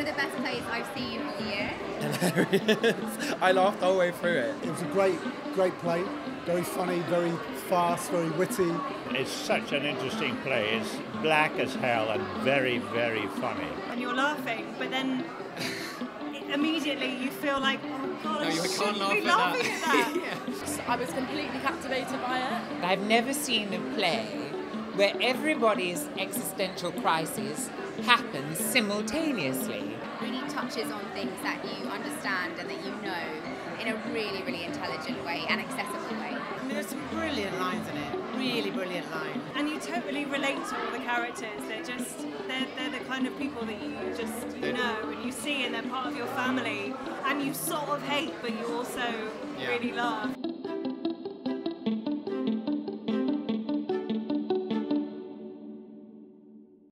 one of the best plays I've seen all year. Hilarious. I laughed all the way through it. It was a great, great play. Very funny, very fast, very witty. It's such an interesting play. It's black as hell and very, very funny. And you're laughing, but then immediately you feel like, oh god, No, I you shouldn't can't laugh be at laughing that. at that. I was completely captivated by it. I've never seen a play where everybody's existential crisis happens simultaneously. Really touches on things that you understand and that you know in a really, really intelligent way and accessible way. I mean, there's some brilliant lines in it. Really brilliant lines. And you totally relate to all the characters. They're just, they're, they're the kind of people that you just know and you see and they're part of your family and you sort of hate, but you also Yeah. really love.